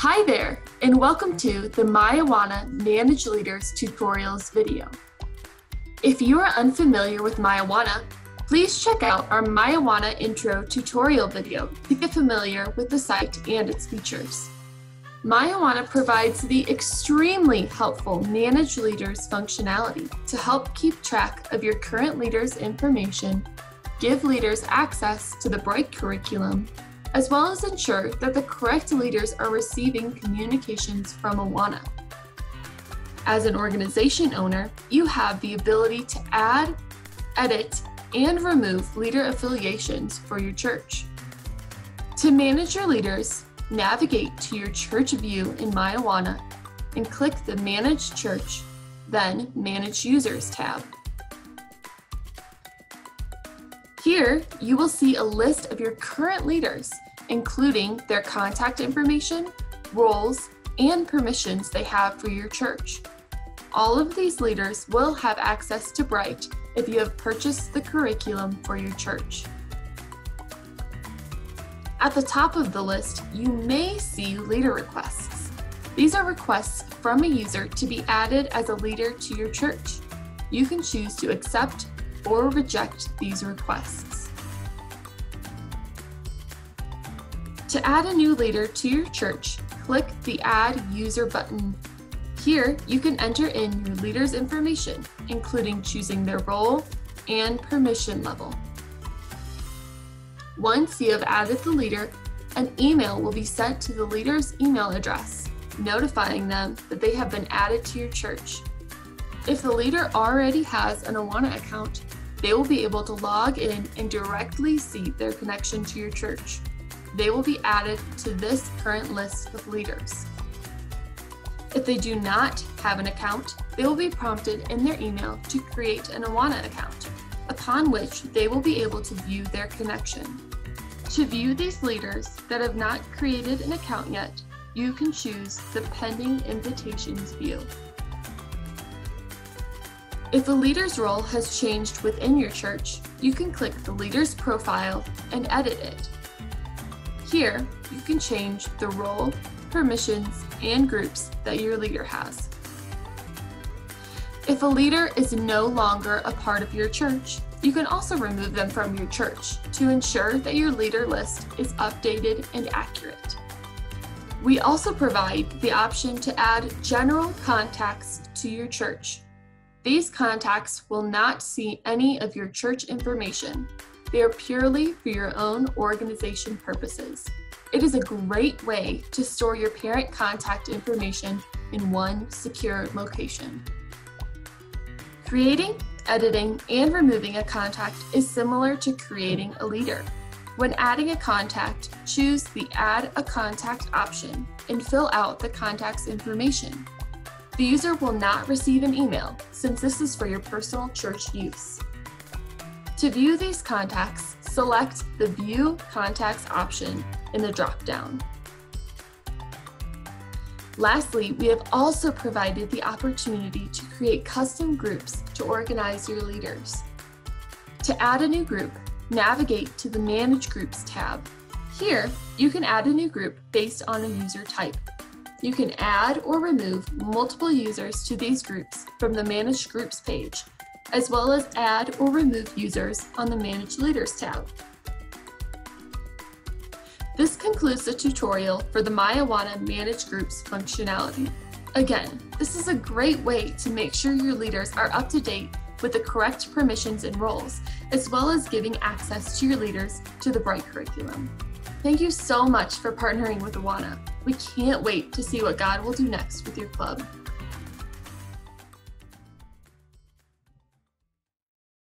Hi there, and welcome to the My Awana Manage Leaders tutorials video. If you are unfamiliar with My Awana, please check out our My Awana intro tutorial video to get familiar with the site and its features. My Awana provides the extremely helpful Manage Leaders functionality to help keep track of your current leaders' information, give leaders access to the Bright curriculum, as well as ensure that the correct leaders are receiving communications from Awana. As an organization owner, you have the ability to add, edit, and remove leader affiliations for your church. To manage your leaders, navigate to your church view in My Awana and click the Manage Church, then Manage Users tab. Here, you will see a list of your current leaders, including their contact information, roles, and permissions they have for your church. All of these leaders will have access to Bright if you have purchased the curriculum for your church. At the top of the list, you may see leader requests. These are requests from a user to be added as a leader to your church. You can choose to accept or reject these requests. To add a new leader to your church, click the Add User button. Here, you can enter in your leader's information, including choosing their role and permission level. Once you have added the leader, an email will be sent to the leader's email address, notifying them that they have been added to your church. If the leader already has an Awana account, they will be able to log in and directly see their connection to your church. They will be added to this current list of leaders. If they do not have an account, they will be prompted in their email to create an Awana account, upon which they will be able to view their connection. To view these leaders that have not created an account yet, you can choose the Pending Invitations view. If a leader's role has changed within your church, you can click the leader's profile and edit it. Here, you can change the role, permissions, and groups that your leader has. If a leader is no longer a part of your church, you can also remove them from your church to ensure that your leader list is updated and accurate. We also provide the option to add general contacts to your church. These contacts will not see any of your church information. They are purely for your own organization purposes. It is a great way to store your parent contact information in one secure location. Creating editing, and removing a contact is similar to creating a leader. When adding a contact, choose the Add a Contact option and fill out the contact's information. The user will not receive an email since this is for your personal church use. To view these contacts, select the View Contacts option in the drop-down. Lastly, we have also provided the opportunity to create custom groups to organize your leaders. To add a new group, navigate to the Manage Groups tab. Here, you can add a new group based on a user type. You can add or remove multiple users to these groups from the Manage Groups page, as well as add or remove users on the Manage Leaders tab. This concludes the tutorial for the My Awana Manage Groups functionality. Again, this is a great way to make sure your leaders are up to date with the correct permissions and roles, as well as giving access to your leaders to the Bright curriculum. Thank you so much for partnering with Awana. We can't wait to see what God will do next with your club.